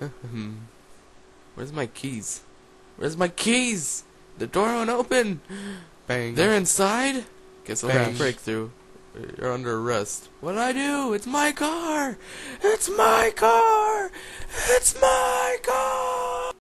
Where's my keys? Where's my keys? The door won't open. Bang. They're inside. Guess I'll have to a breakthrough. You're under arrest. What'd I do? It's my car. It's my car. It's my car.